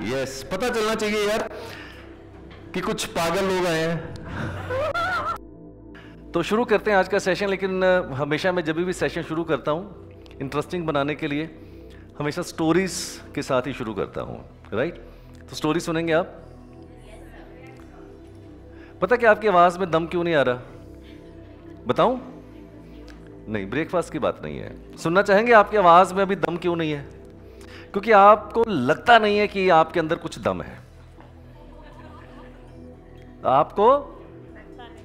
Yes पता चलना चाहिए यार कि कुछ पागल लोग आए हैं। तो शुरू करते हैं आज का सेशन लेकिन हमेशा मैं जब भी सेशन शुरू करता हूँ इंटरेस्टिंग बनाने के लिए, हमेशा स्टोरीज के साथ ही शुरू करता हूँ राइट तो स्टोरी सुनेंगे आप? पता क्या आपकी आवाज़ में दम क्यों नहीं आ रहा? बताऊँ? नहीं ब्रेकफास्ट की बात नहीं है। सुनना चाहेंगे आपकी आवाज़ में अभी दम क्यों नहीं है? क्योंकि आपको लगता नहीं है कि आपके अंदर कुछ दम है। आपको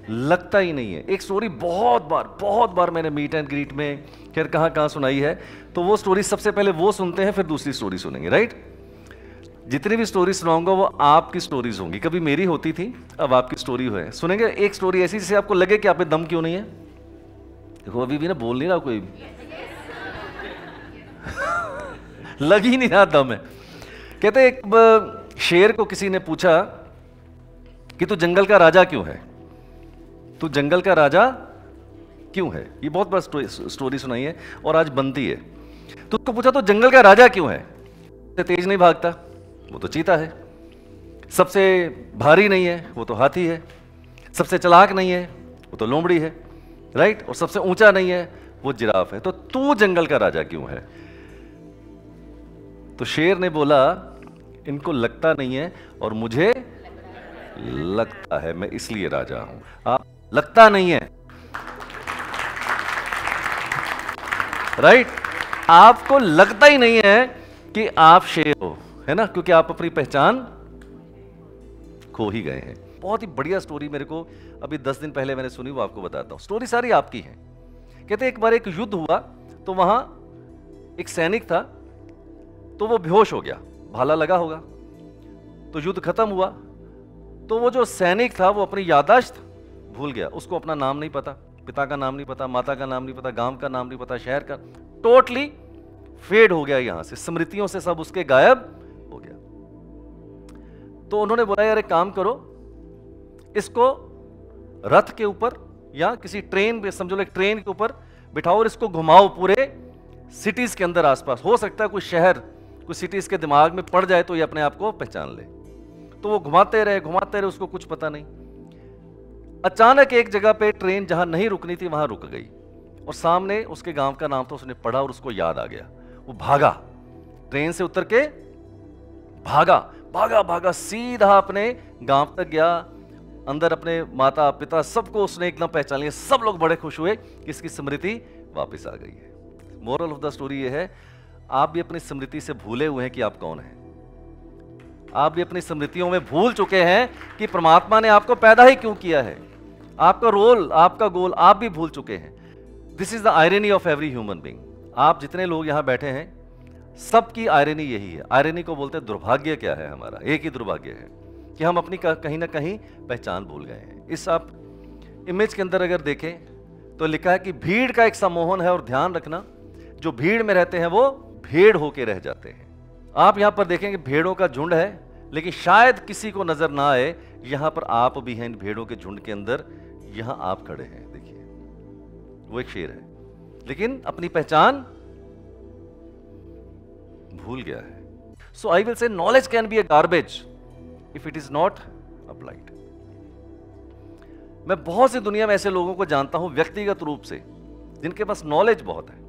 लगता ही नहीं है। एक स्टोरी बहुत बार बहुत बार मैंने मीट एंड ग्रीट में खैर कहाँ कहाँ सुनाई है तो वो स्टोरी सबसे पहले वो सुनते हैं, फिर दूसरी स्टोरी सुनेंगे राइट जितनी भी स्टोरी सुनाऊँगा, वो आपकी स्टोरीज होंगी। कभी मेरी होती थी, अब आपकी स्टोरी है। सुनेंगे, एक स्टोरी ऐसी, जिसे आपको लगे कि आप दम क्यों नहीं है? देखो, अभी भी ना बोल नहीं रहा कोई। लग ही नहीं रहा दम है। कहते एक शेर को किसी ने पूछा कि तू जंगल का राजा क्यों है? तू जंगल का राजा क्यों है? ये बहुत बड़ा स्टोरी, स्टोरी सुनाई है और आज बनती है। तो उसको पूछा तो जंगल का राजा क्यों है? तेज नहीं भागता। वो तो चीता है। सबसे भारी नहीं है वो तो हाथी है। सबसे चलाक नहीं है वो तो लोमड़ी है। राइट? और सबसे ऊँचा नहीं है वो जिराफ है। तो तू जंगल का राजा क्यों है? तो शेर ने बोला, इनको लगता नहीं है और मुझे लगता है, मैं इसलिए राजा हूँ। आप लगता नहीं है। राइट आपको लगता ही नहीं है कि आप शेर हो, है ना? क्योंकि आप अपनी पहचान खो ही गए हैं। बहुत ही बढ़िया स्टोरी मेरे को अभी दस दिन पहले मैंने सुनी, वो आपको बताता हूँ। स्टोरी सारी आपकी है। कहते एक बार एक युद्ध हुआ तो वहाँ एक सैनिक था तो वो बेहोश हो गया, भाला लगा होगा। तो युद्ध खत्म हुआ तो वो जो सैनिक था, वो अपनी यादाश्त भूल गया। उसको अपना नाम नहीं पता, पिता का नाम नहीं पता, माता का नाम नहीं पता, गाँव का नाम नहीं पता, शहर का। टोटली फेड हो गया यहाँ से, स्मृतियों से सब उसके गायब हो गया। तो उन्होंने बोला, यार एक काम करो, इसको रथ के ऊपर या किसी ट्रेन पे, समझो एक ट्रेन के ऊपर बिठाओ और इसको घुमाओ पूरे सिटीज़ के अंदर आसपास। हो सकता है कोई शहर कोई सिटीज़ के दिमाग में पड़ जाए तो ये अपने आप को पहचान ले। तो वो घुमाते रहे घुमाते रहे, उसको कुछ पता नहीं। अचानक एक जगह पे ट्रेन जहाँ नहीं रुकनी थी, वहाँ रुक गई। और सामने उसके गाँव का नाम था उसने पढ़ा और उसको याद आ गया। वो भागा। ट्रेन से उतर के भागा। भागा भागा, सीधा अपने गाँव तक गया। अंदर अपने माता, पिता, सबको उसने एकदम पहचान लिया। सब लोग बड़े खुश हुए कि इसकी स्मृति वापस आ गई है। मोरल ऑफ़ द स्टोरी ये है आप भी अपनी स्मृति से भूले हुए हैं कि आप कौन हैं। आप भी अपनी स्मृतियों में भूल चुके हैं कि परमात्मा ने आपको पैदा ही क्यों किया है। आपका रोल, आपका गोल आप भी भूल चुके हैं। This is the irony of every human being आप जितने लोग यहाँ बैठे हैं, सबकी आयरनी यही है। आयरनी को बोलते हैं, दुर्भाग्य क्या है हमारा? एक ही दुर्भाग्य है कि हम अपनी कहीं ना कहीं पहचान भूल गए हैं। इस आप इमेज के अंदर अगर देखें तो लिखा है कि भीड़ का एक सम्मोहन है और ध्यान रखना, जो भीड़ में रहते हैं वो भेड़ होके रह जाते हैं। आप यहाँ पर देखेंगे भेड़ों का झुंड है, लेकिन शायद किसी को नज़र ना आए, यहाँ पर आप भी हैं इन भेड़ों के झुंड के अंदर। यहाँ आप खड़े हैं, देखिए। वो एक शेर है। लेकिन अपनी पहचान भूल गया है। So I will say knowledge can be a garbage if it is not applied मैं बहुत सी दुनिया में ऐसे लोगों को जानता हूँ व्यक्तिगत रूप से, जिनके पास नॉलेज बहुत है।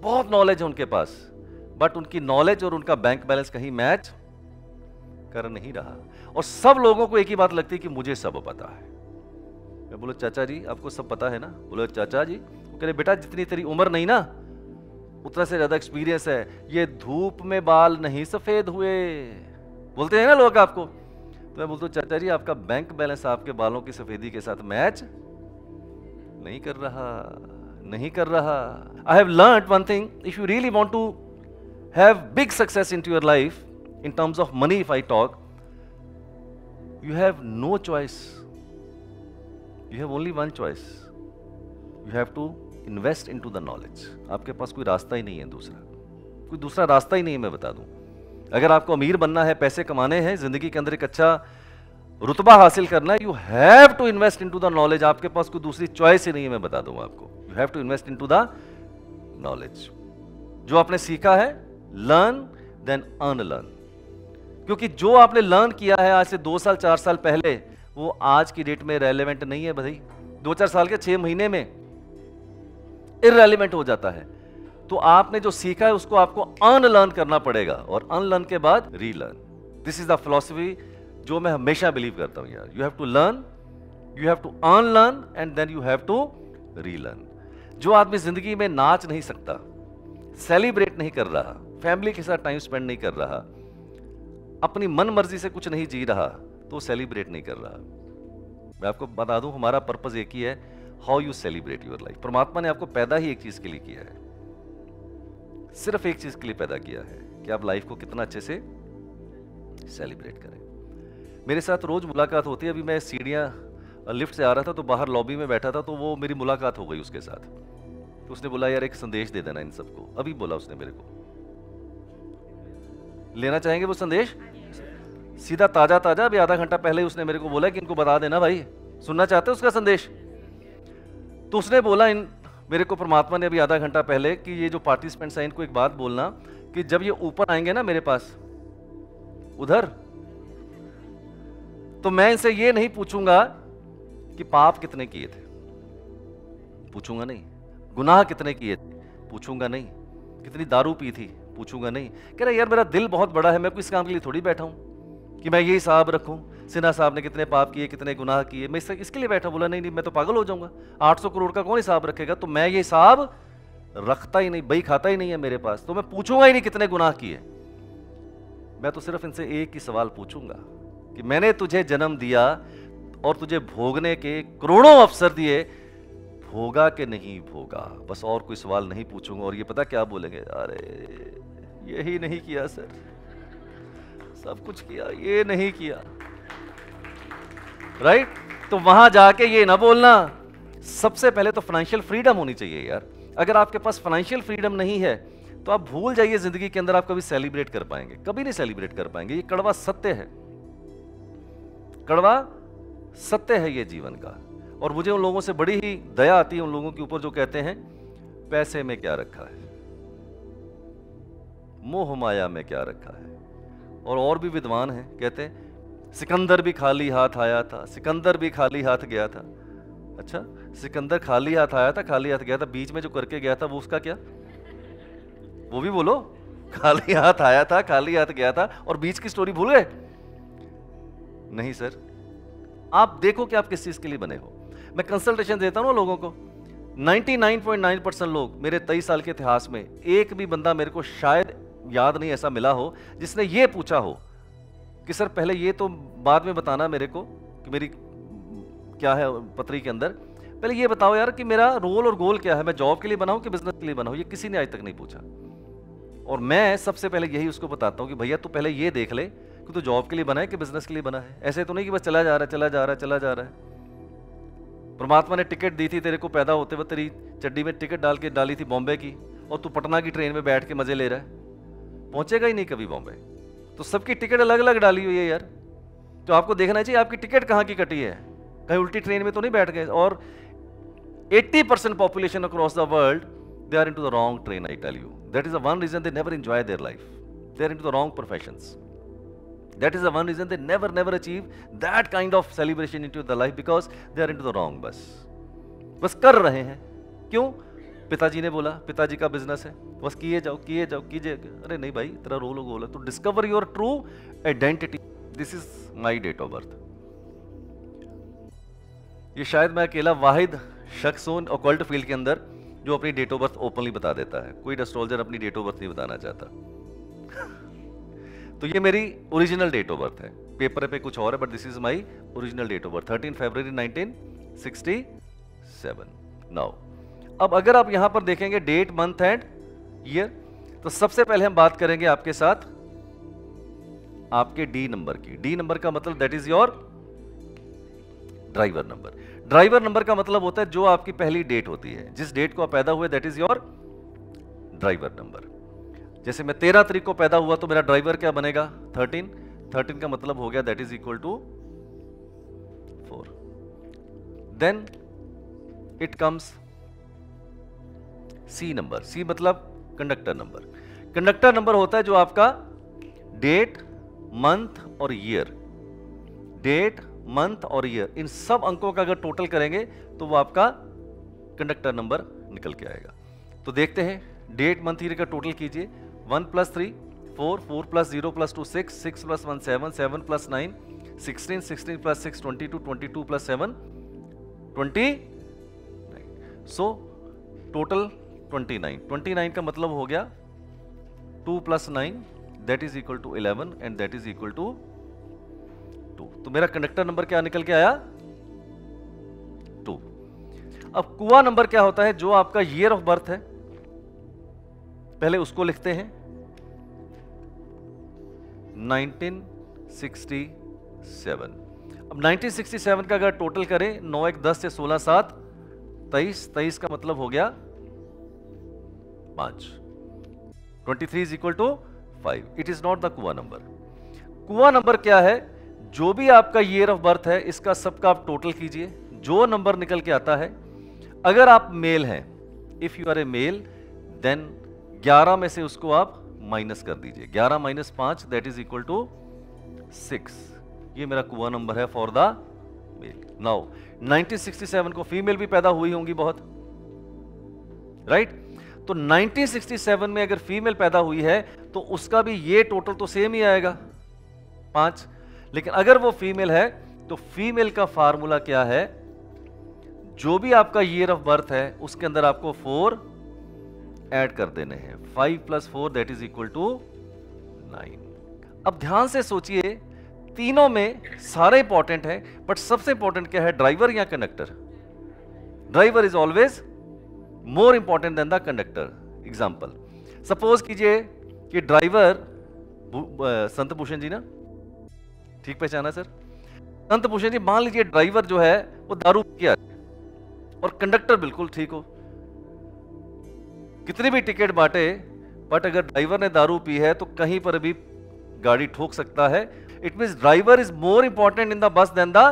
बहुत नॉलेज है उनके पास बट उनकी नॉलेज और उनका बैंक बैलेंस कहीं मैच कर नहीं रहा। और सब लोगों को एक ही बात लगती है कि मुझे सब पता है। मैं बोलो, चाचा जी, आपको सब पता है ना? बोलो, चाचा जी? वो कह रहे, बेटा, जितनी तेरी उम्र नहीं ना, उतना से ज़्यादा एक्सपीरियंस है। ये धूप में बाल नहीं सफ़ेद हुए। बोलते हैं ना लोग आपको। तो मैं बोलता हूँ, चाचा जी, आपका बैंक बैलेंस आपके बालों की सफेदी के साथ मैच नहीं कर रहा। नहीं कर रहा। I have learn one thing if you really want to have big success into your life in terms of money if I talk you have no choice you have only one choice you have to to into the knowledge आपके पास कोई रास्ता ही नहीं है दूसरा। कोई दूसरा रास्ता ही नहीं है, मैं बता दूँ। अगर आपको अमीर बनना है, पैसे कमाने हैं, ज़िंदगी के अंदर एक अच्छा रुतबा हासिल करना है you have to invest into the knowledge आपके पास कोई दूसरी चॉइस ही नहीं है, मैं बता दूँ आपको। You have to invest into the knowledge जो आपने सीखा है लर्न देन अनलर्न क्योंकि जो आपने लर्न किया है आज से दो साल, चार साल पहले, वो आज की डेट में रेलिवेंट नहीं है भाई। दो चार साल के छह महीने में इरेलीवेंट हो जाता है। तो आपने जो सीखा है, उसको आपको अनलर्न करना पड़ेगा और अनलर्न के बाद relearn this is the philosophy जो मैं हमेशा बिलीव करता हूँ यार। You have to learn you have to unlearn and then you have to relearn जो आदमी ज़िंदगी में नाच नहीं सकता सेलिब्रेट नहीं कर रहा फैमिली के साथ टाइम स्पेंड नहीं कर रहा, अपनी मन मर्ज़ी से कुछ नहीं जी रहा तो सेलिब्रेट नहीं कर रहा। मैं आपको बता दूँ, हमारा पर्पज एक ही है how you celebrate your life परमात्मा ने आपको पैदा ही एक चीज़ के लिए किया है। सिर्फ़ एक चीज़ के लिए पैदा किया है, कि आप लाइफ को कितना अच्छे से सेलिब्रेट करें। मेरे साथ रोज मुलाकात होती है, अभी मैं सीढ़ियाँ लिफ्ट से आ रहा था तो बाहर लॉबी में बैठा था तो वो मेरी मुलाकात हो गई उसके साथ। तो उसने बोला, यार, एक संदेश दे देना इन सबको। अभी बोला उसने मेरे को। लेना चाहेंगे वो संदेश? सीधा ताज़ा ताज़ा अभी आधा घंटा पहले ही उसने मेरे को बोला कि इनको बता देना भाई। सुनना चाहते हो उसका संदेश? तो उसने बोला इन, मेरे को परमात्मा ने अभी आधा घंटा पहले कि ये जो पार्टिसिपेंट्स हैं, इनको एक बात बोलना कि जब ये ऊपर आएँगे ना मेरे पास, उधर तो मैं इनसे ये नहीं पूछूँगा कि पाप कितने किए थे? पूछूँगा नहीं। गुनाह कितने किए थे? पूछूँगा नहीं। कितनी दारू पी थी? पूछूँगा नहीं। कह रहा, यार, मेरा दिल बहुत बड़ा है, मैं कोई इस काम के लिए थोड़ी बैठा हूँ कि मैं ये हिसाब रखूँ? सिन्हा साहब ने कितने पाप किए, कितने गुनाह किए? मैं इससे, इसके लिए बैठा? बोला, नहीं नहीं, मैं तो पागल हो जाऊँगा। 800 करोड़ का कौन हिसाब रखेगा? तो मैं ये हिसाब रखता ही नहीं, बही खाता ही नहीं है मेरे पास। तो मैं पूछूँगा ही नहीं कितने गुनाह किए मैं तो सिर्फ़ इनसे एक ही सवाल पूछूँगा कि मैंने तुझे जन्म दिया और तुझे भोगने के करोड़ों अवसर दिए। भोगा कि नहीं भोगा। बस और कोई सवाल नहीं पूछूँगा और ये पता क्या बोलेंगे? अरे, यही नहीं किया सर। सब कुछ किया, ये नहीं किया। राइट तो वहाँ जाके ये ना बोलना। सबसे पहले तो फाइनेंशियल फ्रीडम होनी चाहिए यार। अगर आपके पास फाइनेंशियल फ्रीडम नहीं है तो आप भूल जाइए ज़िंदगी के अंदर आप कभी सेलिब्रेट कर पाएँगे। कभी नहीं सेलिब्रेट कर पाएँगे। ये कड़वा सत्य है। कड़वा सत्य है ये जीवन का। और मुझे उन लोगों से बड़ी ही दया आती है, उन लोगों के ऊपर जो कहते हैं, पैसे में क्या रखा है? मोह माया में क्या रखा है? और और भी विद्वान हैं, कहते हैं, सिकंदर भी खाली हाथ आया था, सिकंदर भी खाली हाथ गया था। अच्छा सिकंदर खाली हाथ आया था, खाली हाथ गया था, बीच में जो करके गया था, वो उसका क्या? वो भी बोलो, खाली हाथ आया था, खाली हाथ गया था, और बीच की स्टोरी भूल गए? नहीं सर आप देखो कि आप किस चीज़ के लिए बने हो। मैं कंसल्टेशन देता हूँ लोगों को। 99.9 परसेंट लोग मेरे तेईस साल के इतिहास में, एक भी बंदा मेरे को शायद याद नहीं ऐसा मिला हो, जिसने ये पूछा हो कि, सर, पहले ये तो बाद में बताना मेरे को कि मेरी क्या है पत्री के अंदर। पहले ये बताओ यार कि मेरा रोल और गोल क्या है? मैं जॉब के लिए बनाऊँ कि बिज़नेस के लिए बनाऊँ ये किसी ने आज तक नहीं पूछा। और मैं सबसे पहले यही उसको बताता हूँ कि, भैया, तू पहले ये देख ले कि तो जॉब के लिए बना है कि बिज़नेस के लिए बना है? ऐसे तो नहीं कि बस चला जा रहा है, चला जा रहा है, चला जा रहा है। परमात्मा ने टिकट दी थी तेरे को पैदा होते हुए तेरी चड्डी में टिकट डाल के डाली थी बॉम्बे की, और तू पटना की ट्रेन में बैठ के मज़े ले रहा है। पहुंचेगा ही नहीं कभी बॉम्बे। तो सबकी टिकट अलग अलग डाली हुई है यार। तो आपको देखना चाहिए, आपकी टिकट कहाँ की कटी है? कहीं उल्टी ट्रेन में तो नहीं बैठ गए? और 80 percent population across the world they are into the wrong train, i tell you. That is the one reason they never enjoy their life. They are into the wrong professions. That is the one reason they never never achieve that kind of celebration into the life because they are into the wrong bus. बस कर रहे हैं। क्यों? पिताजी ने बोला, पिताजी का बिज़नेस है। बस किए जाओ किए जाओ, कीजिए। अरे नहीं भाई तेरा रोल गोल है तो discover your true identity this is my date of birth ये शायद मैं अकेला वाहिद शख्स हूँ ऑकल्ट फ़ील्ड के अंदर जो अपनी डेट ऑफ़ बर्थ ओपनली बता देता है। कोई एस्ट्रोलॉजर अपनी डेट ऑफ़ बर्थ नहीं बताना चाहता। तो ये मेरी ओरिजिनल डेट ऑफ़ बर्थ है। पेपर पे कुछ और है but this is my original date of birth thirteen February nineteen sixty seven now अब अगर आप यहाँ पर देखेंगे डेट मंथ एंड ईयर तो सबसे पहले हम बात करेंगे आपके साथ आपके डी नंबर की। डी नंबर का मतलब that is your driver number driver number का मतलब होता है जो आपकी पहली डेट होती है। जिस डेट को आप पैदा हुए that is your driver number जैसे मैं तेरह तारीख को पैदा हुआ तो मेरा ड्राइवर क्या बनेगा? थर्टीन थर्टीन का मतलब हो गया that is equal to four then it comes C number C मतलब कंडक्टर नंबर कंडक्टर नंबर होता है जो आपका डेट मंथ और ईयर डेट मंथ और ईयर इन सब अंकों का अगर टोटल करेंगे तो वो आपका कंडक्टर नंबर निकल के आएगा. तो देखते हैं डेट मंथ ईयर का टोटल कीजिए. One plus three, four four plus zero plus two, six six plus one, seven seven plus nine, sixteen sixteen plus six twenty two twenty two plus seven, twenty? So total twenty nine twenty nine का मतलब हो गया two plus nine that is equal to eleven and that is equal to two तो मेरा conductor number क्या निकल के आया? टू अब कुआ नंबर क्या होता है? जो आपका ईयर ऑफ़ बर्थ है, पहले उसको लिखते हैं। 1967 अब 1967 का अगर टोटल करें, नौ एक 10 से 16 सात, तेईस तेईस का मतलब हो गया पाँच। 23 is equal to five it is not the kua number kua number क्या है? जो भी आपका ईयर ऑफ़ बर्थ है, इसका सबका आप टोटल कीजिए। जो नंबर निकल के आता है, अगर आप मेल हैं if you are a male then 11 में से उसको आप माइनस कर दीजिए। 11 माइनस पाँच that is equal to six ये मेरा कुआ नंबर है फॉर द मेल नाउ 1967 को फीमेल भी पैदा हुई होंगी बहुत। Right right? तो 1967 में अगर फीमेल पैदा हुई है तो उसका भी ये टोटल तो सेम ही आएगा। पाँच। लेकिन अगर वो फीमेल है तो फीमेल का फार्मूला क्या है? जो भी आपका ईयर ऑफ़ बर्थ है, उसके अंदर आपको फोर ऐड कर देने हैं। Five plus four that is equal to nine अब ध्यान से सोचिए, तीनों में सारे इंपॉर्टेंट है बट सबसे इंपॉर्टेंट क्या है ड्राइवर या conductor driver is always more important than the conductor example suppose कीजिए कि ड्राइवर संत भूषण जी ना? ठीक पहचाना सर? संत भूषण जी, मान लीजिए ड्राइवर जो है, वो दारू किया और कंडक्टर बिल्कुल ठीक हो। कितनी भी टिकट बांटे बट अगर ड्राइवर ने दारू पी है तो कहीं पर भी गाड़ी ठोक सकता है। It mean driver is more important in the bus than the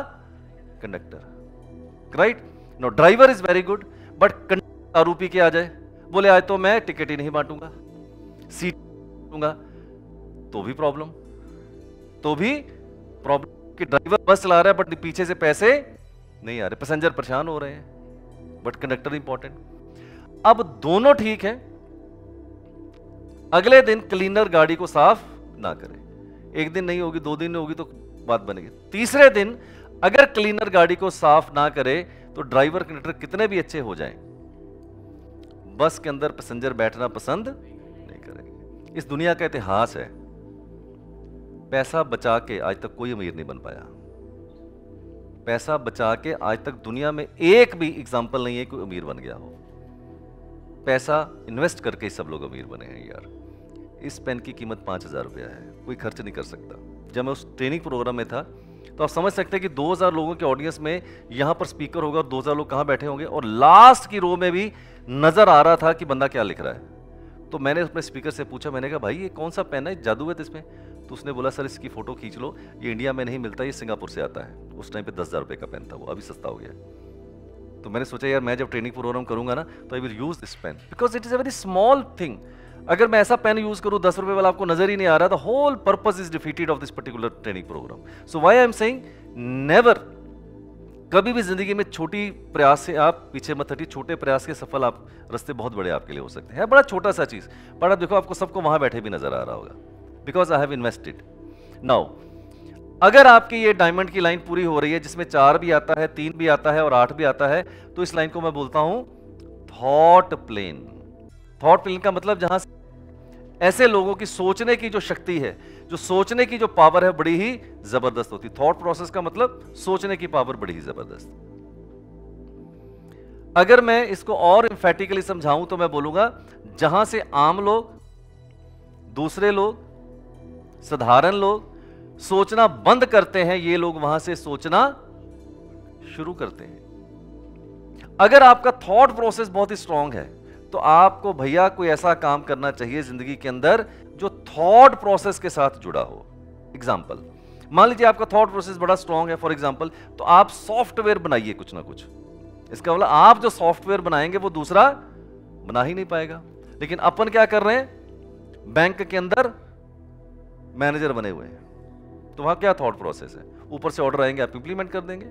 conductor right no driver is very good but conductor दारू पी के आ जाए। बोले, आज तो मैं टिकट ही नहीं बांटूँगा। सीट दूँगा तो भी प्रॉब्लम तो भी प्रॉब्लम कि ड्राइवर बस चला रहा है बट पीछे से पैसे नहीं आ रहे। पैसेंजर परेशान हो रहे हैं बट कंडक्टर इंपॉर्टेंट अब दोनों ठीक है। अगले दिन क्लीनर गाड़ी को साफ़ ना करे। एक दिन नहीं होगी, दो दिन होगी तो बात बनेगी। तीसरे दिन अगर क्लीनर गाड़ी को साफ़ ना करे तो ड्राइवर, कंडक्टर कितने भी अच्छे हो जाएँ। बस के अंदर पैसेंजर बैठना पसंद नहीं करेंगे। इस दुनिया का इतिहास है। पैसा बचा के आज तक कोई अमीर नहीं बन पाया। पैसा बचा के आज तक दुनिया में एक भी एग्ज़ाम्पल नहीं है कोई अमीर बन गया हो। पैसा इन्वेस्ट करके सब लोग अमीर बने हैं यार। इस पेन की कीमत पाँच हज़ार रुपया है, कोई खर्च नहीं कर सकता। जब मैं उस ट्रेनिंग प्रोग्राम में था तो आप समझ सकते हैं कि 2000 लोगों के ऑडियंस में यहाँ पर स्पीकर होगा और 2000 लोग कहाँ बैठे होंगे, और लास्ट की रो में भी नज़र आ रहा था कि बंदा क्या लिख रहा है। तो मैंने अपने स्पीकर से पूछा, मैंने कहा, भाई, ये कौन सा पेन है? जादू है तो इसमें? तो उसने बोला, सर, इसकी फ़ोटो खींच लो, ये इंडिया में नहीं मिलता, ये सिंगापुर से आता है। उस टाइम पे दस हज़ार का पेन था वो, अभी सस्ता हो गया तो मैंने सोचा, यार, मैं जब ट्रेनिंग प्रोग्राम करूँगा ना तो I will use this pen because it is a very small thing अगर मैं ऐसा पेन यूज़ करूँ, दस रुपए वाला आपको नज़र ही नहीं आ रहा the whole purpose is defeated of this particular training program so why I am saying never कभी भी ज़िंदगी में छोटी प्रयास से आप पीछे मत हटिए। छोटे प्रयास के सफल आप, रास्ते बहुत बड़े आपके लिए हो सकते हैं। बड़ा छोटा सा चीज़, पर आप देखो, आपको सबको वहाँ बैठे भी नज़र आ रहा होगा। Because I have invested now अगर आपकी ये डायमंड की लाइन पूरी हो रही है, जिसमें चार भी आता है, तीन भी आता है और आठ भी आता है तो इस लाइन को मैं बोलता हूँ थॉट प्लेन थॉट प्लेन का मतलब जहाँ ऐसे लोगों की सोचने की जो शक्ति है, जो सोचने की जो पावर है, बड़ी ही ज़बरदस्त होती थॉट प्रोसेस का मतलब सोचने की पावर बड़ी ही ज़बरदस्त। अगर मैं इसको और इंफेटिकली समझाऊं तो मैं बोलूँगा, जहाँ से आम लोग, दूसरे लोग, साधारण लोग सोचना बंद करते हैं, ये लोग वहाँ से सोचना शुरू करते हैं। अगर आपका थॉट प्रोसेस बहुत ही स्ट्रांग है तो आपको भैया कोई ऐसा काम करना चाहिए ज़िंदगी के अंदर जो थॉट प्रोसेस के साथ जुड़ा हो। एग्ज़ाम्पल मान लीजिए आपका थॉट प्रोसेस बड़ा स्ट्रांग है फॉर एग्ज़ाम्पल तो आप सॉफ्टवेयर बनाइए कुछ ना कुछ। इसका मतलब आप जो सॉफ्टवेयर बनाएँगे, वो दूसरा बना ही नहीं पाएगा। लेकिन अपन क्या कर रहे हैं? बैंक के अंदर मैनेजर बने हुए हैं। तो वहाँ क्या थॉट प्रोसेस है? ऊपर से ऑर्डर आएँगे आप इंप्लीमेंट कर देंगे।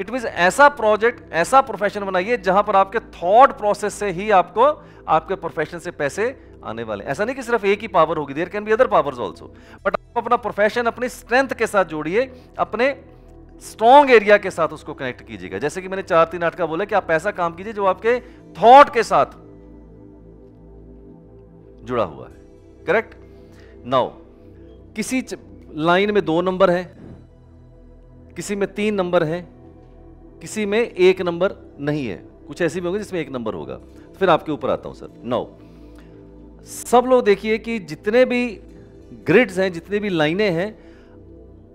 इट मीन ऐसा प्रोजेक्ट ऐसा प्रोफेशन बनाइए जहाँ पर आपके थॉट प्रोसेस से ही आपको, आपके प्रोफेशन से पैसे आने वाले ऐसा नहीं कि सिर्फ़ एक ही पावर होगी there can be other powers also but आप अपना प्रोफेशन अपनी स्ट्रेंथ के साथ जोड़िए, अपने स्ट्रॉन्ग एरिया के साथ उसको कनेक्ट कीजिएगा। जैसे कि मैंने चार तीन आठ का बोला कि आप ऐसा काम कीजिए जो आपके थॉट के साथ जुड़ा हुआ है। करेक्ट नाउ किसी लाइन में दो नंबर है, किसी में तीन नंबर है, किसी में एक नंबर नहीं है। कुछ ऐसी भी होंगे जिसमें एक नंबर होगा। फिर आपके ऊपर आता हूँ, सर। नौ। सब लोग देखिए कि जितने भी ग्रिड्स हैं, जितने भी लाइनें हैं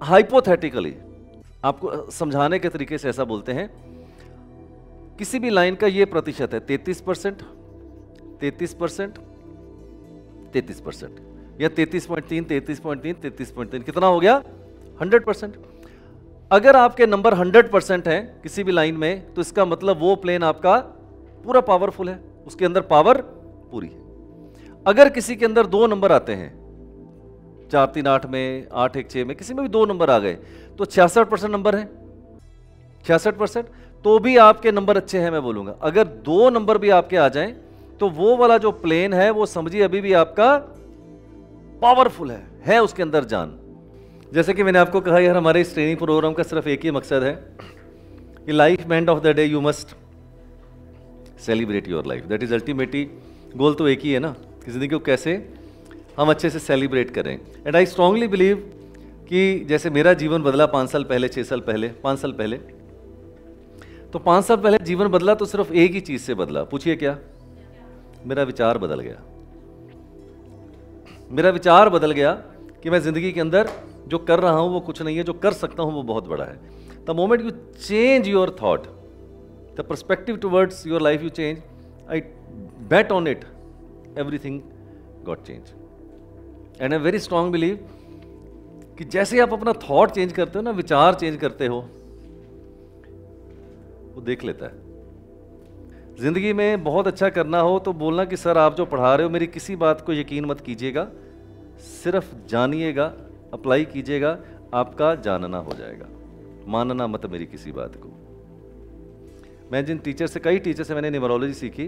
हाइपोथेटिकली आपको समझाने के तरीके से ऐसा बोलते हैं, किसी भी लाइन का ये प्रतिशत है, तैतीस परसेंट तैतीस परसेंट तैतीस परसेंट। या तैतीस पॉइंट तीन, तैतीस पॉइंट तीन, तैतीस पॉइंट तीन। कितना हो गया? Hundred percent. अगर आपके नंबर हंड्रेड परसेंट है किसी भी लाइन में तो इसका मतलब वो प्लेन आपका पूरा पावरफुल है। उसके अंदर पावर पूरी है। अगर किसी के अंदर दो नंबर आते हैं, चार, तीन, आठ में, आठ, एक छः में, किसी में भी दो नंबर आ गए तो छियासठ परसेंट नंबर है। छियासठ परसेंट। तो भी आपके नंबर अच्छे हैं, मैं बोलूँगा। अगर दो नंबर भी आपके आ जाएँ तो वो वाला जो प्लेन है, वो समझिए अभी भी आपका पावरफुल है। है उसके अंदर जान। जैसे कि मैंने आपको कहा, यार, हमारे इस ट्रेनिंग प्रोग्राम का सिर्फ़ एक ही मकसद है कि life end of the day you must celebrate your life that is ultimately goal तो एक ही है ना। कि ज़िंदगी को कैसे हम अच्छे से सेलिब्रेट करें। एंड आई स्ट्रांगली बिलीव कि जैसे मेरा जीवन बदला पाँच साल पहले छः साल पहले, पाँच साल पहले तो पाँच साल पहले जीवन बदला तो सिर्फ़ एक ही चीज़ से बदला। पूछिए क्या? मेरा विचार बदल गया। मेरा विचार बदल गया कि मैं ज़िंदगी के अंदर जो कर रहा हूँ वो कुछ नहीं है, जो कर सकता हूँ वो बहुत बड़ा है। The moment you change your thought the perspective towards your life you change I bet on it everything got change and I very strong believe कि जैसे आप अपना थॉट चेंज करते हो ना, विचार चेंज करते हो, वो देख लेता है। ज़िंदगी में बहुत अच्छा करना हो तो बोलना कि, सर, आप जो पढ़ा रहे हो, मेरी किसी बात को यकीन मत कीजिएगा। सिर्फ़ जानिएगा, अप्लाई कीजिएगा, आपका जानना हो जाएगा। मानना मत मेरी किसी बात को। मैं जिन टीचर से, कई टीचर से मैंने न्यूमरोलॉजी सीखी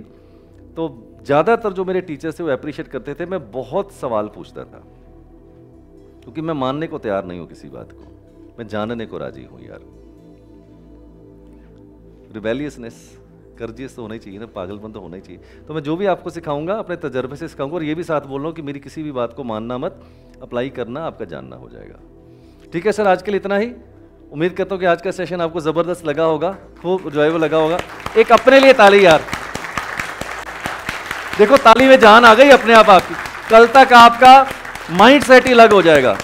तो ज़्यादातर जो मेरे टीचर से वो अप्रिशिएट करते थे, मैं बहुत सवाल पूछता था। क्योंकि मैं मानने को तैयार नहीं हूँ किसी बात को। मैं जानने को राज़ी हूँ, यार। रिवेलियसनेस कर्जियस तो होना ही चाहिए ना, पागलपन तो होना ही चाहिए। तो मैं जो भी आपको सिखाऊँगा, अपने तजर्बे से सिखाऊँगा और ये भी साथ बोल रहा हूँ कि मेरी किसी भी बात को मानना मत अप्लाई करना आपका जानना हो जाएगा। ठीक है सर, आज के लिए इतना ही। उम्मीद करता हूँ कि आज का सेशन आपको ज़बरदस्त लगा होगा, खूब इंजॉयबल लगा होगा। एक अपने लिए ताली यार। देखो, ताली में जान आ गई अपने आप आपकी। कल तक आपका माइंड सेट ही अलग हो जाएगा।